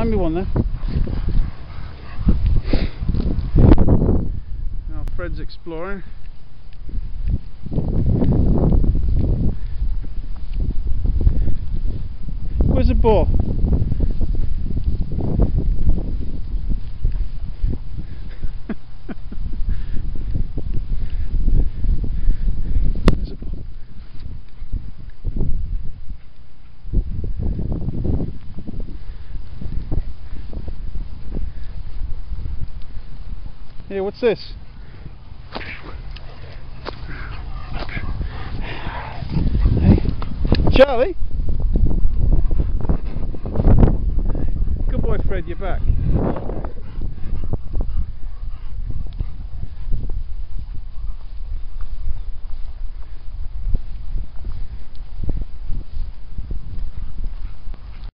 find me one there. Now Fred's exploring. Where's the ball? Hey, what's this? Hey, Charlie? Good boy, Fred, you're back.